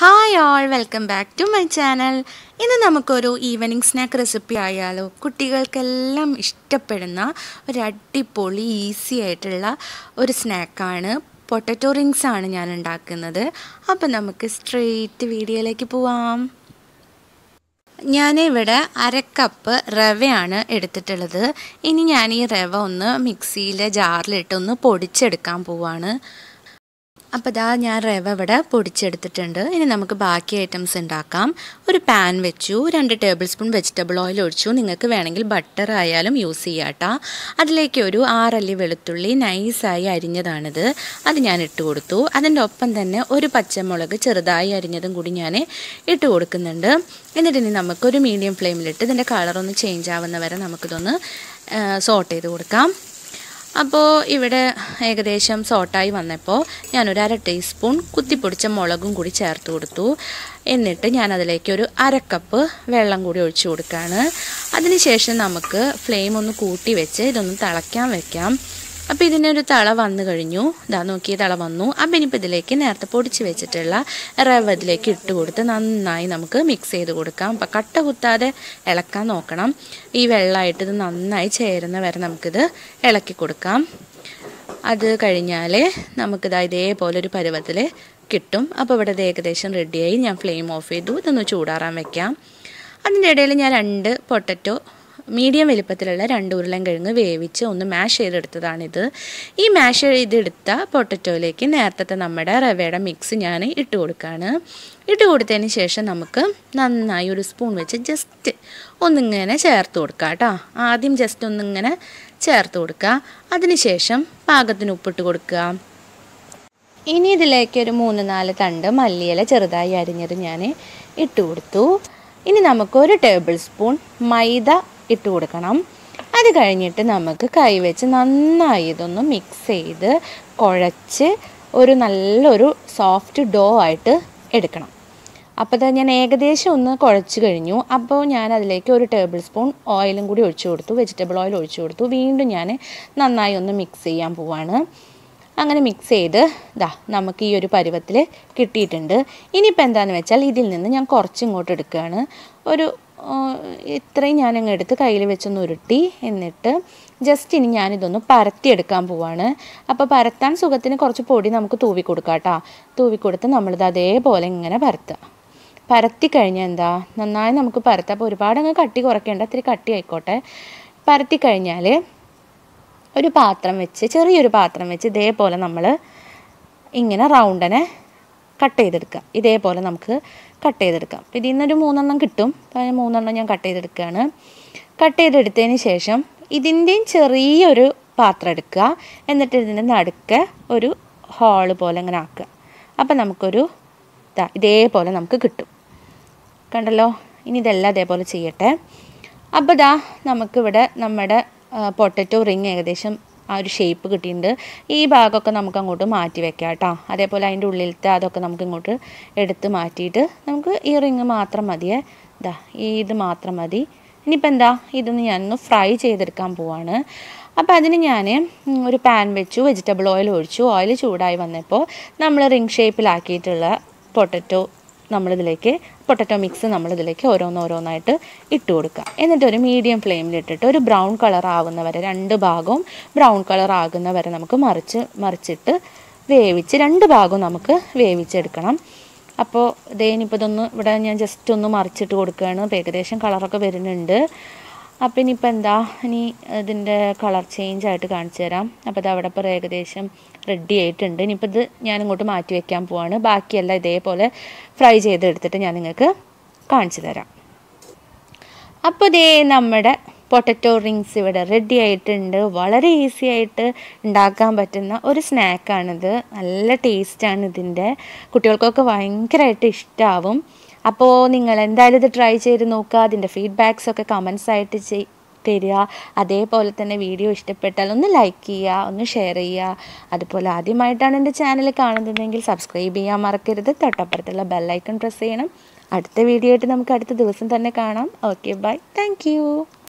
Hi all welcome back to my channel ഇന്ന് നമുക്കൊരു evening snack recipe ആയാലോ കുട്ടികൾക്കെല്ലാം ഇഷ്ടപ്പെടുന്ന ഒരു അടിപൊളി ഈസി ആയിട്ടുള്ള ഒരു സ്നാക്കാണ് പൊട്ടറ്റോ റിങ്സ് ആണ് ഞാൻ ഉണ്ടാക്കുന്നത്. അപ്പോൾ നമുക്ക് സ്ട്രെയിറ്റ് വീഡിയോയിലേക്ക് പോവാം. ഞാനിവിടെ അരക്കപ്പ് കപ്പ് റവയാണ് എടുത്തിട്ടുള്ളത്. ഇനി ഞാൻ ഈ റവ ഒന്ന് മിക്സിയിലെ ജാറിലിട്ട് ഒന്ന് പൊടിച്ചെടുക്കാൻ പോവാണ്. അപ്പോൾ ഇതാ ഞാൻ റവ ഇവിടെ പൊടിച്ചെടുത്തിട്ടുണ്ട്. ഇനി നമുക്ക് ബാക്കി ഐറ്റംസ് ഉണ്ടാക്കാം. ഒരു പാൻ വെച്ചു രണ്ട് ടേബിൾ സ്പൂൺ വെജിറ്റബിൾ ഓയിൽ ഒഴിച്ചു. നിങ്ങൾക്ക് വേണമെങ്കിൽ ബട്ടർ ആയാലും യൂസ് ചെയ്യാട്ടോ അതിലേക്ക് ഒരു ആറല്ലി വെളുത്തുള്ളി നൈസായി അരിഞ്ഞതാണിത്. അത് ഞാൻ ഇട്ട് കൊടുത്തു. അതിന്റെ ഒപ്പം തന്നെ ഒരു പച്ചമുളക് ചെറുതായി അരിഞ്ഞതും കൂടി ഞാൻ ഇട്ട് കൊടുക്കുന്നുണ്ട്. എന്നിട്ട് ഇനി നമുക്കൊരു മീഡിയം ഫ്ലെയിമിലിട്ട് ഇതിന്റെ കളറൊന്ന് ചേഞ്ച് ആവുന്ന വരെ നമുക്കിതൊന്ന് സോട്ട് ചെയ്ത് കൊടുക്കാം. അപ്പോൾ ഇവിടെ ഏകദേശം സോട്ടായി വന്നപ്പോൾ ഞാനൊരു അര ടീസ്പൂൺ കുത്തിപ്പൊടിച്ച മുളകും കൂടി ചേർത്ത് കൊടുത്തു. എന്നിട്ട് ഞാൻ അതിലേക്ക് ഒരു അരക്കപ്പ് വെള്ളം കൂടി ഒഴിച്ചു കൊടുക്കുകയാണ് അതിനുശേഷം നമുക്ക് ഫ്ലെയിം ഒന്ന് കൂട്ടി വെച്ച് ഇതൊന്ന് തിളയ്ക്കാൻ വെക്കാം. അപ്പോൾ ഇതിനൊരു തള വന്നു കഴിഞ്ഞു. ഇതാ നോക്കി തള വന്നു. അപ്പം ഇനിയിപ്പോൾ ഇതിലേക്ക് നേരത്തെ പൊടിച്ച് വെച്ചിട്ടുള്ള റവ ഇതിലേക്ക് ഇട്ട് കൊടുത്ത് നന്നായി നമുക്ക് മിക്സ് ചെയ്ത് കൊടുക്കാം. അപ്പം കട്ട കുത്താതെ ഇളക്കാൻ നോക്കണം. ഈ വെള്ളമായിട്ട് ഇത് നന്നായി ചേരുന്ന വരെ നമുക്കിത് ഇളക്കി കൊടുക്കാം. അത് കഴിഞ്ഞാൽ നമുക്കിത് ഇതേപോലെ ഒരു പരുവത്തിൽ കിട്ടും. അപ്പോൾ ഇവിടെ ഇത് ഏകദേശം റെഡിയായി ഞാൻ ഫ്ലെയിം ഓഫ് ചെയ്തു. ഇതൊന്ന് ചൂടാറാൻ വെക്കാം. അതിന്റെ ഇടയിൽ ഞാൻ രണ്ട് പൊട്ടറ്റോ മീഡിയം വലിപ്പത്തിലുള്ള രണ്ട് ഉരുളൻ കിഴങ്ങ് വേവിച്ച് ഒന്ന് മാഷ് ചെയ്തെടുത്തതാണിത്. ഈ മാഷ് ചെയ്തെടുത്ത പൊട്ടറ്റോയിലേക്ക് നേരത്തെ നമ്മുടെ റവയുടെ മിക്സ് ഞാൻ ഇട്ട് കൊടുക്കുകയാണ് ഇട്ട് കൊടുത്തതിന് ശേഷം നമുക്ക് നന്നായി ഒരു സ്പൂൺ വെച്ച് ജസ്റ്റ് ഒന്നിങ്ങനെ ചേർത്ത് കൊടുക്കുക കേട്ടോ ആദ്യം ജസ്റ്റ് ഒന്നിങ്ങനെ ചേർത്ത് കൊടുക്കുക അതിനുശേഷം പാകത്തിന് ഉപ്പിട്ട് കൊടുക്കുക ഇനി ഇതിലേക്ക് ഒരു മൂന്ന് നാല് തണ്ട് മല്ലിയില ചെറുതായി അരിഞ്ഞത് ഞാൻ ഇട്ട് കൊടുത്തു. ഇനി നമുക്ക് ഒരു ടേബിൾ സ്പൂൺ മൈദ ഇട്ട് കൊടുക്കണം. അത് കഴിഞ്ഞിട്ട് നമുക്ക് കൈവച്ച് നന്നായി ഇതൊന്ന് മിക്സ് ചെയ്ത് കുഴച്ച് ഒരു നല്ലൊരു സോഫ്റ്റ് ഡോ ആയിട്ട് എടുക്കണം. അപ്പോൾ അത് ഞാൻ ഏകദേശം ഒന്ന് കുഴച്ച് കഴിഞ്ഞു. അപ്പോൾ ഞാൻ അതിലേക്ക് ഒരു ടേബിൾ സ്പൂൺ ഓയിലും കൂടി ഒഴിച്ചു കൊടുത്തു. വെജിറ്റബിൾ ഓയിൽ ഒഴിച്ചു കൊടുത്തു. വീണ്ടും ഞാൻ നന്നായി ഒന്ന് മിക്സ് ചെയ്യാൻ പോവാണ്. അങ്ങനെ മിക്സ് ചെയ്ത് ദാ നമുക്ക് ഈ ഒരു പരുവത്തിൽ കിട്ടിയിട്ടുണ്ട്. ഇനിയിപ്പോൾ എന്താണെന്ന് വെച്ചാൽ ഇതിൽ നിന്ന് ഞാൻ കുറച്ചിങ്ങോട്ട് എടുക്കുകയാണ്. ഒരു ഇത്രയും ഞാനങ്ങ് എടുത്ത് കയ്യിൽ വെച്ചൊന്ന് ഉരുട്ടി എന്നിട്ട് ജസ്റ്റ് ഇനി ഞാനിതൊന്ന് പരത്തിയെടുക്കാൻ പോവാണ്. അപ്പോൾ പരത്താൻ സുഖത്തിന് കുറച്ച് പൊടി നമുക്ക് തൂവി കൊടുക്കാം കേട്ടോ തൂവി കൊടുത്ത് നമ്മളിത് അതേപോലെ ഇങ്ങനെ പരത്തുക. പരത്തി കഴിഞ്ഞാൽ എന്താ? നന്നായി നമുക്ക് പരത്താം. അപ്പോൾ ഒരുപാട് അങ്ങ് കട്ടി കുറയ്ക്കേണ്ട ഇത്തിരി കട്ടി ആയിക്കോട്ടെ. പരത്തി കഴിഞ്ഞാൽ ഒരു പാത്രം വെച്ച് ചെറിയൊരു പാത്രം വെച്ച് ഇതേപോലെ നമ്മൾ ഇങ്ങനെ റൗണ്ടനെ കട്ട് ചെയ്തെടുക്കുക. ഇതേപോലെ നമുക്ക് കട്ട് ചെയ്തെടുക്കാം. ഇതിൽ നിന്നൊരു മൂന്നെണ്ണം കിട്ടും. മൂന്നെണ്ണം ഞാൻ കട്ട് ചെയ്തെടുക്കുകയാണ്. കട്ട് ചെയ്തെടുത്തതിന് ശേഷം ഇതിന്റെയും ചെറിയൊരു പാത്രം എടുക്കുക. എന്നിട്ട് ഇതിന്റെ നടുക്ക് ഒരു ഹോൾ പോലെ ഇങ്ങനെ ആക്കുക. അപ്പം നമുക്കൊരു ഇതാ ഇതേപോലെ നമുക്ക് കിട്ടും. കണ്ടല്ലോ? ഇനി ഇതെല്ലാം അതേപോലെ ചെയ്യട്ടെ. അപ്പോൾ ഇതാ നമുക്കിവിടെ നമ്മുടെ പൊട്ടറ്റോ റിങ് ഏകദേശം ആ ഒരു ഷേപ്പ് കിട്ടിയിട്ടുണ്ട്. ഈ ഭാഗമൊക്കെ നമുക്ക് അങ്ങോട്ട് മാറ്റി വെക്കാം കേട്ടോ. അതേപോലെ അതിന്റെ ഉള്ളിലത്തെ അതൊക്കെ നമുക്ക് ഇങ്ങോട്ട് എടുത്ത് മാറ്റിയിട്ട് നമുക്ക് ഈ റിങ് മാത്രം മതിയേ. ഇതാ ഈ ഇത് മാത്രം മതി. ഇനിയിപ്പോൾ എന്താ? ഇതൊന്ന് ഞാനൊന്ന് ഫ്രൈ ചെയ്തെടുക്കാൻ പോവാണ്. അപ്പോൾ അതിന് ഞാൻ ഒരു പാൻ വെച്ചു വെജിറ്റബിൾ ഓയിൽ ഒഴിച്ചു. ഓയിൽ ചൂടായി വന്നപ്പോൾ നമ്മൾ റിങ് ഷേപ്പിലാക്കിയിട്ടുള്ള പൊട്ടറ്റോ നമ്മളിതിലേക്ക് പൊട്ടറ്റോ മിക്സ് നമ്മളിതിലേക്ക് ഓരോന്നോരോന്നായിട്ട് ഇട്ട് കൊടുക്കുക എന്നിട്ട് ഒരു മീഡിയം ഫ്ലെയിമിലിട്ടിട്ട് ഒരു ബ്രൗൺ കളർ ആവുന്ന വരെ രണ്ട് ഭാഗവും ബ്രൗൺ കളർ ആകുന്ന വരെ നമുക്ക് മറിച്ച് മറിച്ചിട്ട് വേവിച്ച് രണ്ട് ഭാഗവും നമുക്ക് വേവിച്ചെടുക്കണം. അപ്പോൾ ഇതേ ഇതൊന്ന് ഇവിടെ ഞാൻ ജസ്റ്റ് ഒന്ന് മറിച്ചിട്ട് കൊടുക്കുകയാണ്. ഏകദേശം കളറൊക്കെ വരുന്നുണ്ട്. അപ്പോൾ ഇനിയിപ്പോൾ എന്താ? ഇനി ഇതിന്റെ കളർ ചേഞ്ച് ആയിട്ട് കാണിച്ചു തരാം. അപ്പോൾ ഇത് അവിടെ ഇപ്പോൾ ഏകദേശം റെഡി ആയിട്ടുണ്ട്. ഇനിയിപ്പോൾ ഇത് ഞാൻ ഇങ്ങോട്ട് മാറ്റി വയ്ക്കാൻ പോവാണ്. ബാക്കിയെല്ലാം ഇതേപോലെ ഫ്രൈ ചെയ്തെടുത്തിട്ട് ഞാൻ നിങ്ങൾക്ക് കാണിച്ചു തരാം. അപ്പോൾ ഇതേ നമ്മുടെ പൊട്ടറ്റോ റിങ്സ് ഇവിടെ റെഡി ആയിട്ടുണ്ട്. വളരെ ഈസി ആയിട്ട് ഉണ്ടാക്കാൻ പറ്റുന്ന ഒരു സ്നാക്കാണിത് നല്ല ടേസ്റ്റാണ് ഇതിന്റെ കുട്ടികൾക്കൊക്കെ ഭയങ്കരമായിട്ട് ഇഷ്ടമാവും അപ്പോൾ നിങ്ങൾ എന്തായാലും ഇത് ട്രൈ ചെയ്ത് നോക്കുക അതിന്റെ ഫീഡ്ബാക്സ് ഒക്കെ കമൻസ് ആയിട്ട് ചെയ് തരിക. അതേപോലെ തന്നെ വീഡിയോ ഇഷ്ടപ്പെട്ടാൽ ഒന്ന് ലൈക്ക് ചെയ്യുക ഒന്ന് ഷെയർ ചെയ്യുക. അതുപോലെ ആദ്യമായിട്ടാണ് എന്റെ ചാനൽ കാണുന്നതെങ്കിൽ സബ്സ്ക്രൈബ് ചെയ്യാൻ മറക്കരുത്. തൊട്ടപ്പുറത്തുള്ള ബെല്ലൈക്കൺ പ്രസ് ചെയ്യണം. അടുത്ത വീഡിയോ ആയിട്ട് നമുക്ക് അടുത്ത ദിവസം തന്നെ കാണാം. Okay bye thank